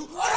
one.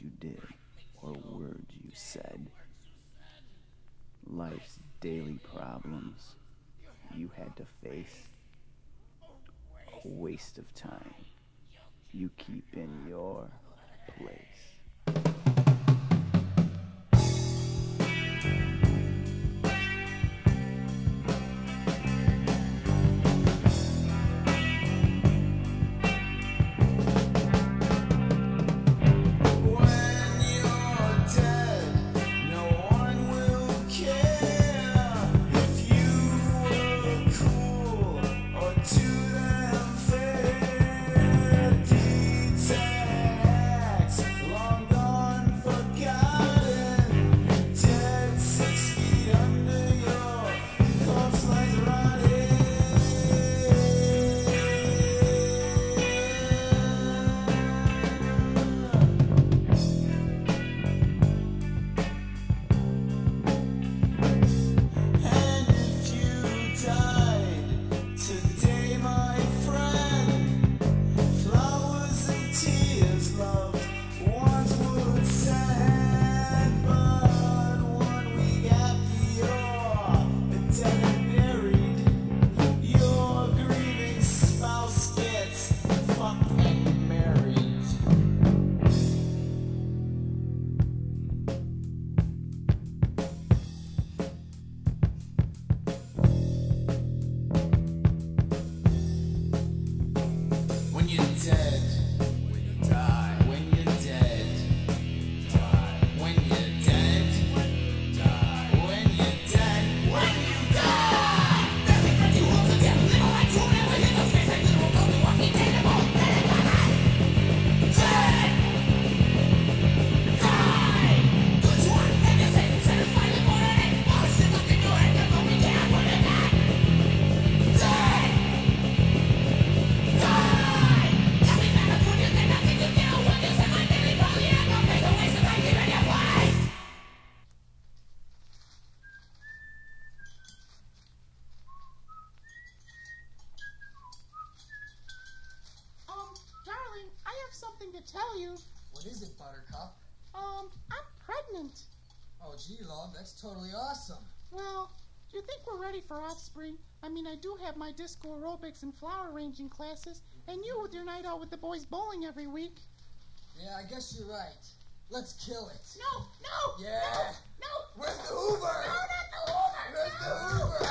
You did or words you said. Life's daily problems you had to face. A waste of time you keep in your place. Gee, that's totally awesome. Well, do you think we're ready for offspring? I mean, I do have my disco aerobics and flower arranging classes, and you with your night out with the boys bowling every week. Yeah, I guess you're right. Let's kill it. No, no, Yeah. no, no. Where's the Hoover? No, not the Hoover. Where's the no. Hoover?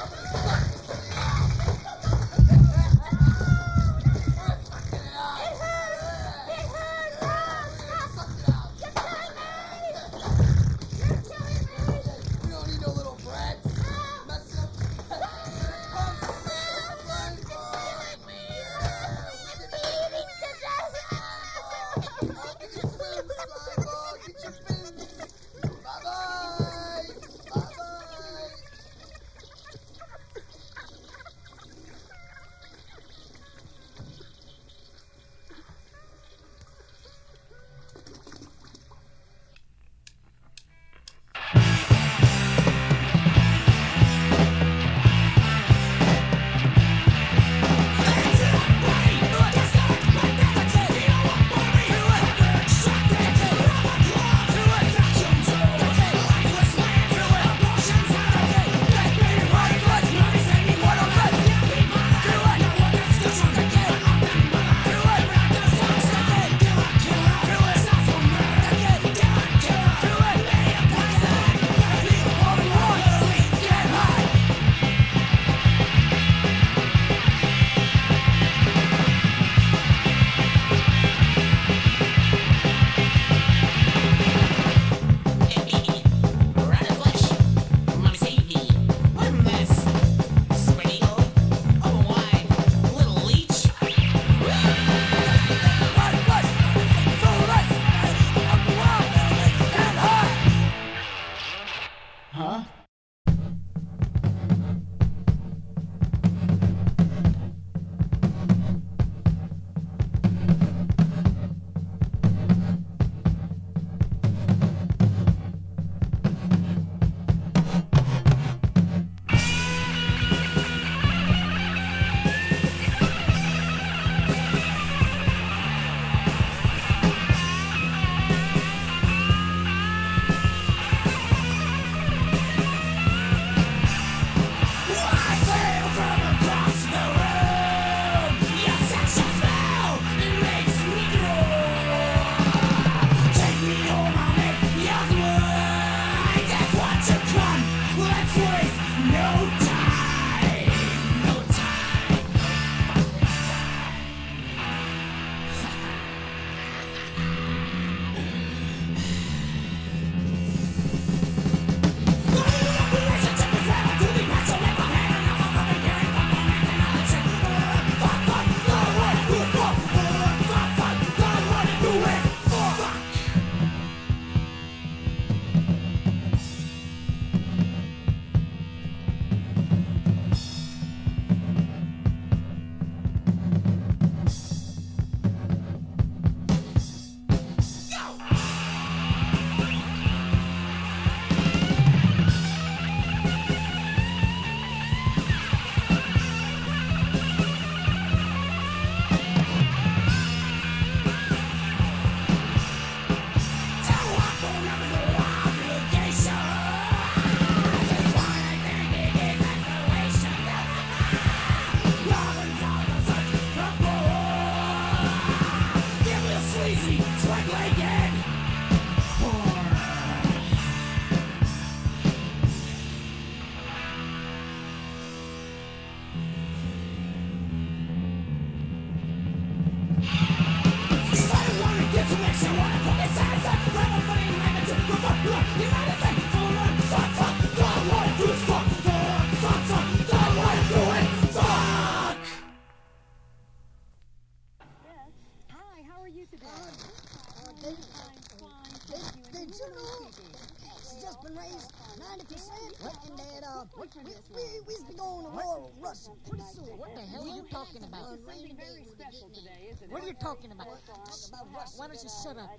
Pretty soon. What the hell are you talking about? On rainy days, we get me. What are you talking about? Talk about Russia. Why don't you shut up?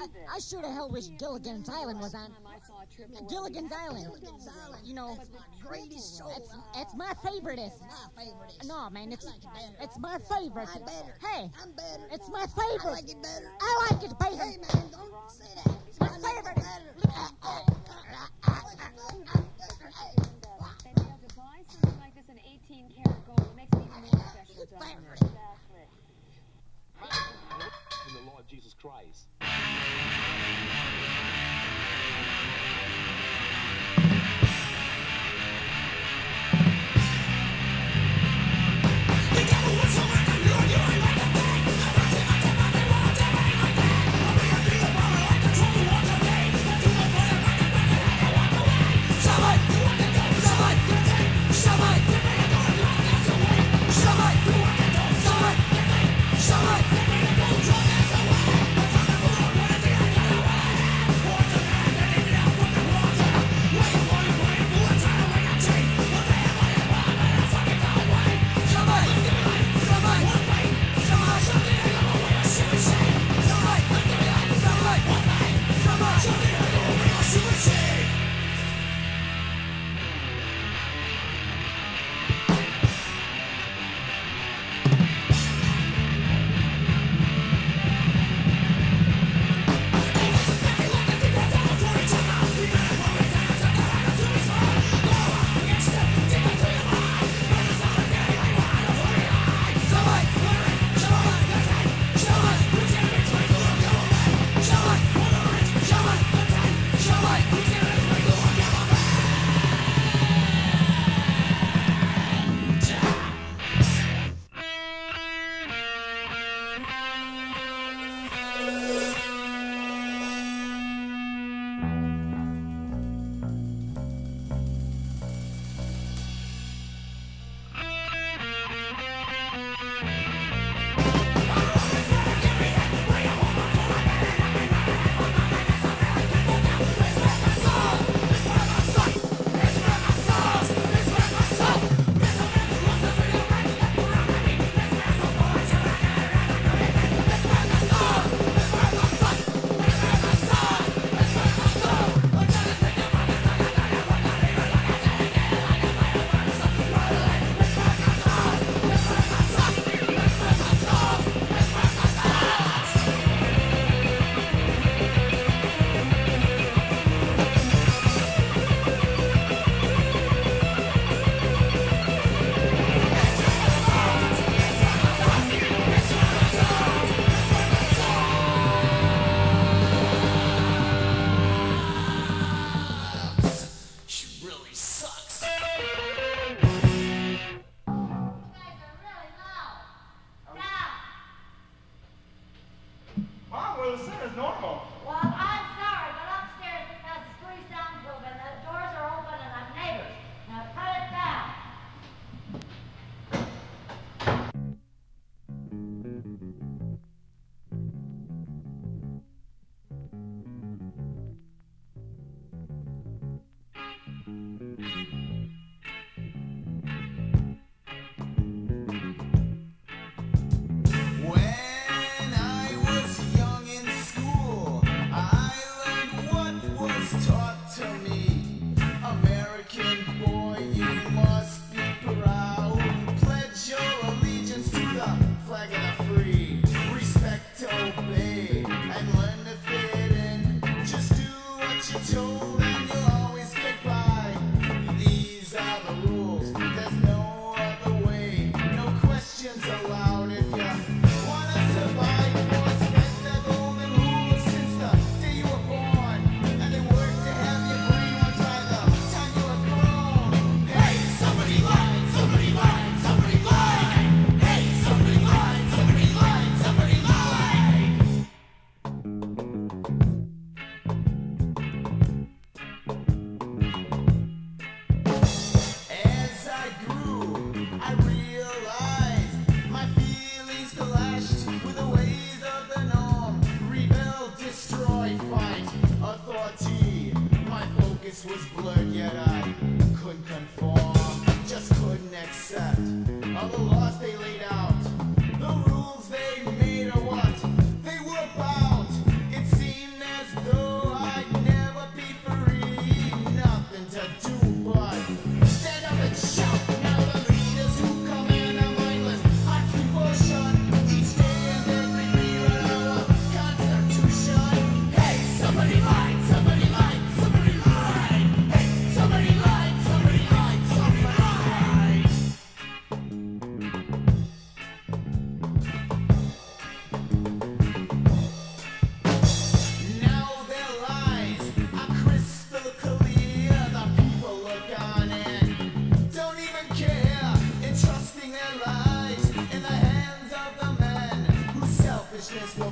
I, I sure the hell wish Gilligan's Island was on. Gilligan's Island. Gilligan's Island. You know, greatest show. it's, it's my favoriteest. my favorite. No, man, it's it better. it's my favorite. Better. Hey, I'm better. it's my I favorite. like it better. I like it, baby. Hey, man, don't say that. It's my I it favorite. better. Buy something like this in 18 karat gold. It makes it even more special, doesn't it? Exactly. in the Lord Jesus Christ.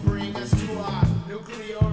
Bring us to our nuclear